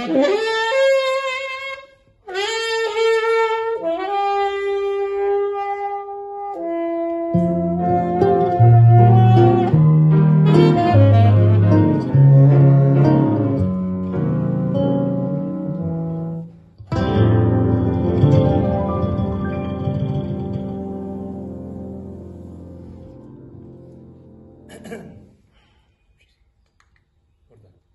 Yeah. Amen.